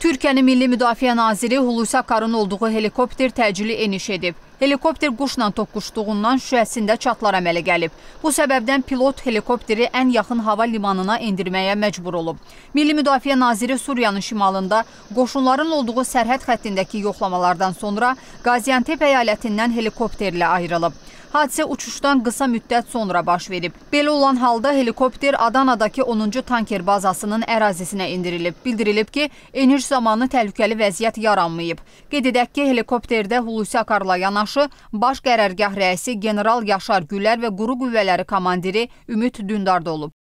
Türkiyənin Milli Müdafiə Naziri Hulusi Akarın olduğu helikopter təcili eniş edib. Helikopter quşla toqquşduğundan şüəsində çatlar əmələ gəlib. Bu səbəbdən pilot helikopteri ən yaxın hava limanına endirməyə məcbur olub. Milli Müdafiə Naziri Suriyanın şimalında qoşunların olduğu sərhəd xəttindəki yoxlamalardan sonra Qaziantep əyalətindən helikopterlə ayrılıb. Hadisə uçuşdan qısa müddət sonra baş verib. Belə olan halda helikopter Adanadakı 10-cu tanker bazasının ərazisinə indirilib. Bildirilib ki, eniş zamanı təhlükəli vəziyyət yaranmayıb. Qeyd edək ki, helikopterdə Hulusi Akarla yanaşı baş qərargah rəisi general Yaşar Gülər və quru qüvvələri komandiri Ümid Dündar da olub.